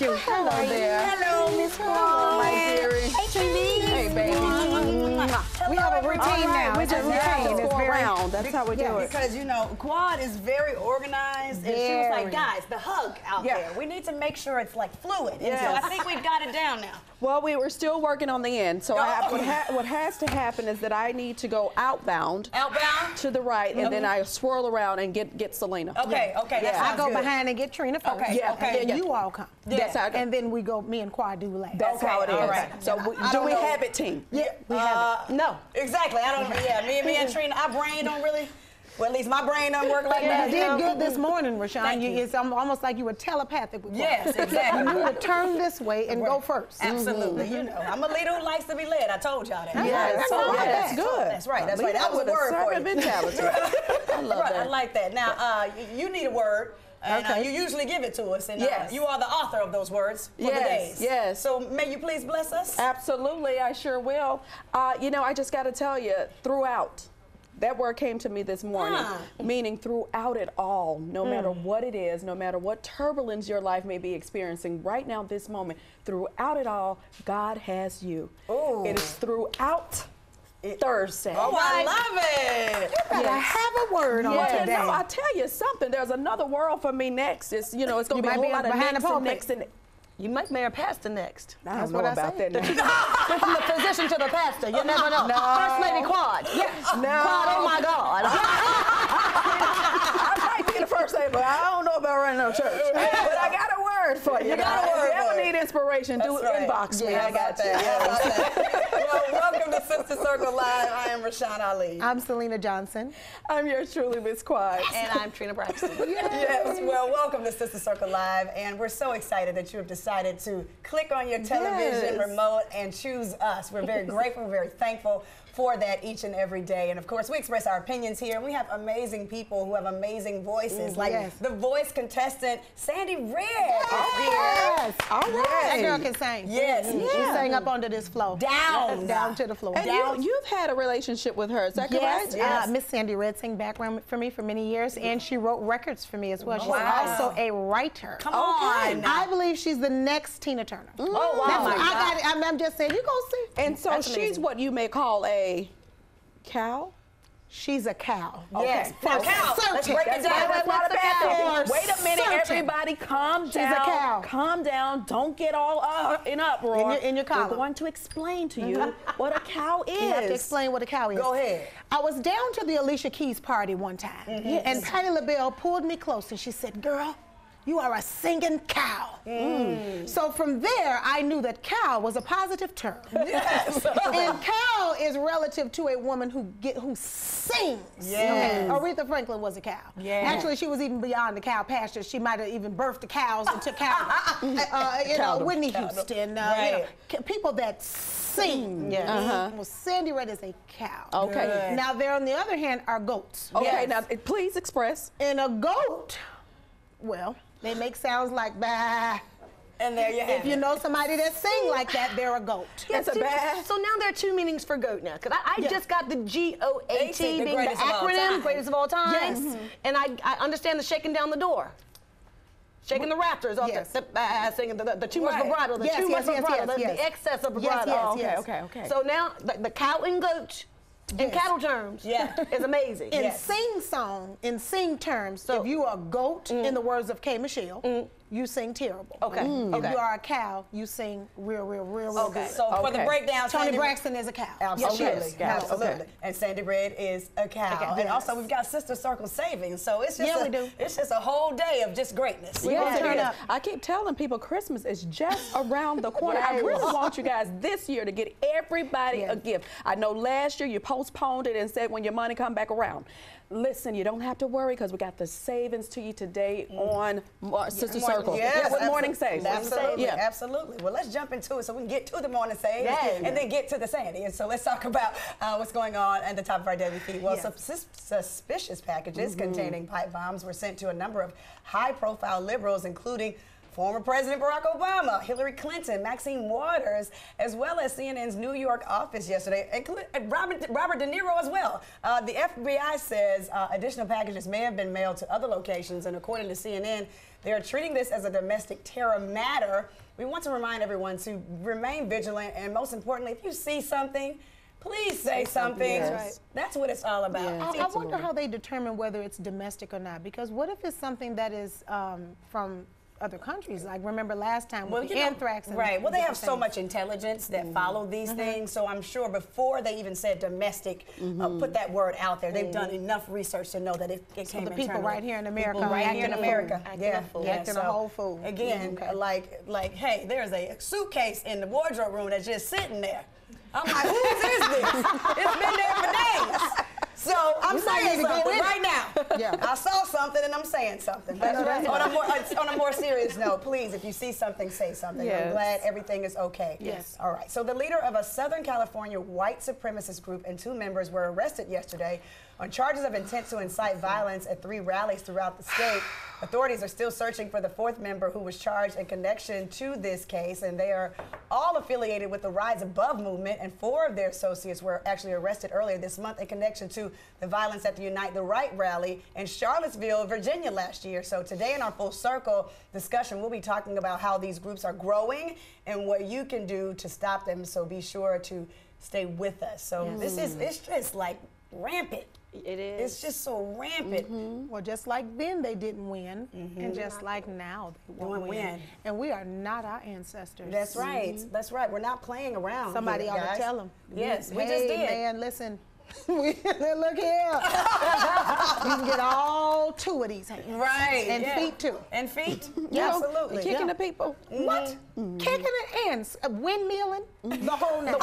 you. Hello there. Hello, Miss Hello, my dearie. Hey, Trini. Hey, baby. We have a routine now. It's a We have routine. to It's go very around. That's how we do Yeah, it. because you know, Quad is very organized, and she was like, "Guys, the hug out Yeah. there. We need to make sure it's like fluid." And so I think we've got it down now. Well, we were still working on the end. So I Oh. what, ha- what has to happen is that I need to go outbound Outbound. to the right, and then I swirl around and get get Syleena. Okay, okay, that Yeah. I go good. behind and get Trina first. Okay, Yeah, And okay, then yeah. you all come. That's how I go. And then we go, me and Quad do last. That's Okay, how it is. all right. So we, do we have it, team? Yeah, we have Uh, it. No. Exactly. I don't. Yeah, me and me and Trina, our brain don't really. Well, at least my brain don't work like You that. did good this morning, Rashan. Thank you. It's almost like you were telepathic with. Yes, exactly. You to turn this way and go first. Absolutely. You know, I'm a leader who likes to be led. I told y'all that. Yes, That's oh, all yeah, that's good. That's right. That's right. That was a word for you. mentality. I love Right, I like that. Now, uh, you need a word. And uh, Okay. you usually give it to us, and uh, Yes. you are the author of those words for the Yes, days. yes. So may you please bless us? Absolutely, I sure will. Uh, you know, I just got to tell you, throughout. That word came to me this morning, Ah. meaning throughout it all, no matter what it is, no matter what turbulence your life may be experiencing right now, this moment, throughout it all, God has you. Ooh. It is throughout Thursday. Oh, I love it. You Better have a word on Well, today. no, I tell you something. There's another world for me next. It's you know, it's gonna You be a whole be lot of behind the next and next and You might marry a pastor next. I don't That's know what I about said. that. Now. Went from the physician to the pastor. You never know. No. First Lady Quad. Yes. No. Quad, oh my God. I might be the first lady, but I don't know about running no church. but I got a word for you. You got a If word you for ever it. need inspiration, do That's right. inbox me. Yeah, I got you. that. How about that? well, welcome to Sister Circle Live. I am Rashan Ali. I'm Syleena Johnson. I'm yours truly, Miss Quiet. and I'm Trina Braxton. Yes, well, welcome to Sister Circle Live, and we're so excited that you have decided to click on your television Yes. remote and choose us. We're very grateful, we're very thankful for that each and every day. And of course, we express our opinions here, and we have amazing people who have amazing voices, like yes. the voice contestant Sandy Redd is Yes. All here. right. That girl can sing. Yes. She Yeah. sang up onto this floor. Down. Down to the floor. And Down. you, you've had a relationship with her, is that Yes, correct? Yes. Uh, Miss Sandy Redd sang background for me for many years, and she wrote records for me as well. She's Wow. also a writer. Come on. I believe she's the next Tina Turner. Oh, wow. That's Oh, what my I God. got. I'm, I'm just saying, you go see. And so That's she's amazing. what you may call a cow. She's a cow. Yes. For Now, Cal, let's break it down. what's not the cow? it. Wait a minute, Certain. everybody, calm She's down. a cow. Calm down. Don't get all uh, in uproar. In your- in your collar. We're going to explain to you what a cow is. You have to explain what a cow is. Go ahead. I was down to the Alicia Keys party one time, and Patti LaBelle pulled me close and she said, "Girl, you are a singing cow." So from there, I knew that cow was a positive term. Yes. and cow is relative to a woman who get who sings. Yes. Aretha Franklin was a cow. Yes. Actually, she was even beyond the cow pasture. She might have even birthed the cows and took cow. uh, you know. Whitney Houston. Uh, you know, people that sing. Yes. Uh-huh. Well, Sandy Redd is a cow. Okay. Good. Now, there on the other hand are goats. Okay, Yes. now please express. And a goat, well, they make sounds like bah. And there you have If you know somebody that sing like that, they're a goat. It's a bad. So now there are two meanings for goat now. Because I, I Yeah. just got the G-O-A-T AT, the being the greatest of acronym, greatest of all time. Yes. And I, I understand the shaking down the door. Shaking the rafters off Yes. the, the uh, singing the, the, the too much Right. vibrato, the Yes, too yes, much yes, vibrato, yes, the, yes. the excess of Yes, vibrato. yes, Oh, okay, yes. okay, okay. So now the, the cow and goat in Yes. cattle terms Yeah. is amazing. In Yes. sing song, in sing terms, So- if you are a goat, mm. in the words of K. Michelle, mm. You sing terrible. Okay, Mm. If okay. you are a cow, you sing real, real, real, real Okay, good. so for the breakdown, Toni Sandy- Braxton is a cow. Absolutely, Yes, she is. Yes, absolutely. okay. And Sandy Redd is a cow. Okay, And yes. also we've got Sister Circle Savings, so it's just Yeah, a, we do. it's just a whole day of just greatness. We Yes, turn up. I keep telling people Christmas is just around the corner. I really want you guys this year to get everybody Yeah. a gift. I know last year you postponed it and said when your money come back around. Listen, you don't have to worry because we got the savings to you today on Mo- Sister Morning- Circle. Yes, yeah, with Morning Save. Absolutely, Yeah. absolutely. Well, let's jump into it so we can get to the morning save Yes. and then get to the Sandy. And so let's talk about uh, what's going on at the top of our daily feed. Well, Yes. sus- suspicious packages Mm-hmm. containing pipe bombs were sent to a number of high-profile liberals, including former President Barack Obama, Hillary Clinton, Maxine Waters, as well as CNN's New York office yesterday, and Robert, Robert De Niro as well. Uh, the FBI says uh, additional packages may have been mailed to other locations, and according to CNN, they are treating this as a domestic terror matter. We want to remind everyone to remain vigilant, and most importantly, if you see something, please say, something. Yes. Right. That's what it's all about. Yes. I, I wonder how they determine whether it's domestic or not. Because what if it's something that is um, from other countries? Like remember last time with you know, anthrax. And right. Well, they have so much intelligence that mm-hmm. follow these mm-hmm. things. So I'm sure before they even said domestic, uh, mm-hmm. put that word out there, they've done enough research to know that it, it came the people right here in America People right here in America, yeah, a yeah. Acting a whole fool. Again, Okay. like like hey, there's a suitcase in the wardrobe room that's just sitting there. I'm like, whose is this? it's been there for days. So I'm You saying need to go something right now. Yeah. I saw something and I'm saying something. That's right. On a, more, uh, on a more serious note, please, if you see something, say something. I'm glad everything is okay. Yes. All right. So the leader of a Southern California white supremacist group and two members were arrested yesterday on charges of intent to incite violence at three rallies throughout the state. Authorities are still searching for the fourth member who was charged in connection to this case, and they are all affiliated with the Rise Above movement. And four of their associates were actually arrested earlier this month in connection to the violence at the Unite the Right rally in Charlottesville, Virginia last year. So today in our full circle discussion, we'll be talking about how these groups are growing and what you can do to stop them. So be sure to stay with us. So this is mm. it's just like rampant. It is. It's just so rampant. Mm-hmm. Well, just like then they didn't win, mm-hmm. and just like now they won't won't win. win. And we are not our ancestors. That's right. Mm-hmm. That's right. We're not playing around. Somebody here, ought guys. to tell them. Yes, we hey, just did. man, listen. we, look here. you can get all two of these hands. Right. And yeah. feet too. And feet. Know, Absolutely. Kicking Yeah. the people. What? Kicking it and uh, windmilling the whole night.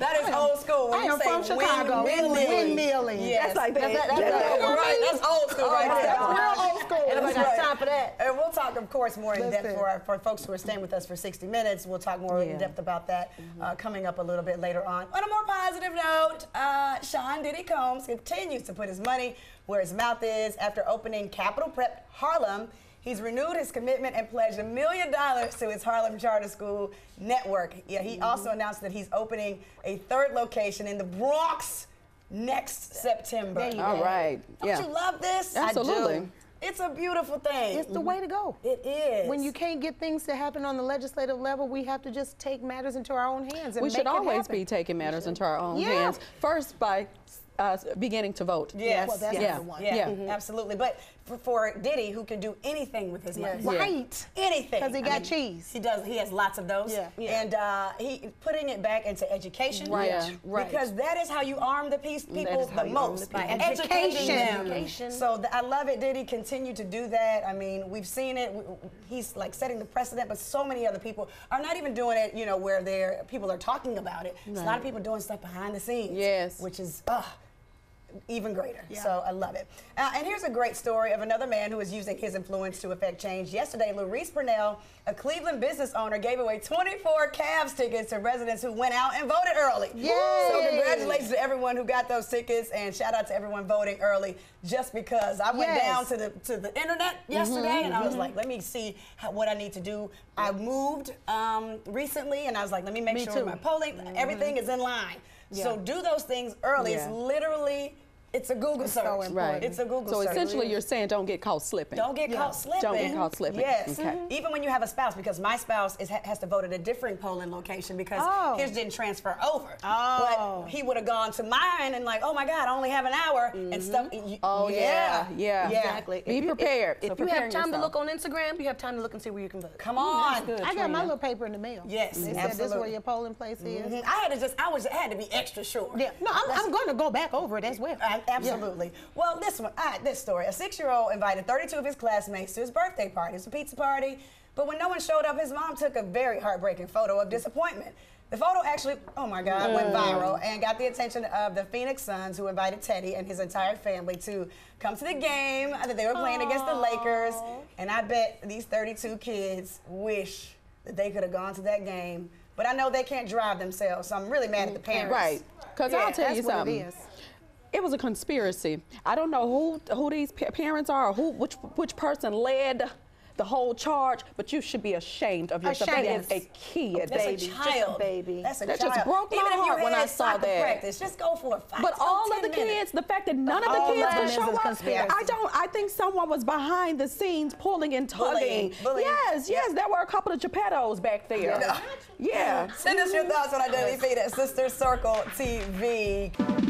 That is old school. When I am say from Chicago. Windmilling. Windmilling. Yes. That's like that. That's, That's right. right. That's old school right there. That's real old school. That's Nobody got time for that. And we'll talk, of course, more in depth for, our, for folks who are staying with us for 60 minutes. We'll talk more in depth about that uh, coming up a little bit later on. On a more positive note, uh, Sean Diddy Combs continues to put his money where his mouth is after opening Capital Prep Harlem. He's renewed his commitment and pledged a million dollars to his Harlem Charter School network. Yeah, he also announced that he's opening a third location in the Bronx next September. There you All go. right. Don't Yeah. you love this? I do. Absolutely. It's a beautiful thing. It's the way to go. It is. When you can't get things to happen on the legislative level, we have to just take matters into our own hands and We should it always happen. be taking matters into our own Yeah. hands. First, by uh, beginning to vote. Yes. Well, that's Yeah. number one. Yeah, Yeah. absolutely. But for, for Diddy, who can do anything with his money, Yeah. Right. anything, 'Cause he I got mean, cheese. He does. He has lots of those. Yeah. Yeah. And uh, he putting it back into education. Right. Yeah, right. Because that is how you arm the peace people the most the by people. educating Education. them. Education. So th- I love it. Diddy continue to do that. I mean, we've seen it. W- w- He's like setting the precedent, but so many other people are not even doing it. You know, where they're people are talking about it. There's a lot of people doing stuff behind the scenes. Yes. Which is. Uh, even greater. So I love it. Uh, and here's a great story of another man who is using his influence to affect change. Yesterday, Larice Purnell, a Cleveland business owner, gave away 24 Cavs tickets to residents who went out and voted early. Yay! So congratulations to everyone who got those tickets, and shout out to everyone voting early. Just because I went Yes. down to the to the internet yesterday, and I was like, let me see how, what I need to do. I moved um, recently, and I was like, let me make Me sure too. my polling, everything is in line. So do those things early. It's literally, it's a Google so search. important. Right. It's a Google So search. So essentially, you're saying don't get caught slipping. Don't get caught slipping. Don't get caught slipping. Yes. Okay. Mhm. Even when you have a spouse, because my spouse is, has to vote at a different polling location because Oh. his didn't transfer over. Oh. But he would have gone to mine and like, oh my God, I only have an hour and stuff. You- Oh, yeah, yeah. Exactly. Be If prepared. If, So if you have preparing time to look on Instagram, you have time to look and see where you can vote. Come on. that's good. I got my little paper in the mail. Yes, They said this is where your polling place is. Mhm. I had to just, I was, I had to be extra sure. Yeah. No, I'm, I'm going to go back over it as well. Uh, absolutely. Well, this one, right, this story. A six-year-old invited 32 of his classmates to his birthday party. It was a pizza party. But when no one showed up, his mom took a very heartbreaking photo of disappointment. The photo actually, oh my God, went viral and got the attention of the Phoenix Suns, who invited Teddy and his entire family to come to the game that they were playing against the Lakers. And I bet these 32 kids wish that they could have gone to that game. But I know they can't drive themselves, so I'm really mad at the parents. Right. Because Yeah, I'll tell you something. It is. It was a conspiracy. I don't know who who these pa- parents are, or who which which person led the whole charge, but you should be ashamed of yourself. That is a kid. That's baby, a just a child. baby. That's a That child. just broke my Even if you heart when I had saw soccer that. Practice, just go for a five. But go all of 10 the kids, the fact that none of the All kids of could them show a up, conspiracy. I don't. I think someone was behind the scenes pulling and tugging. Bullying, bullying. Yes, yes, there were a couple of Geppettos back there. Yeah. Yeah. Send us your thoughts on Identity Feed at Sister Circle TV.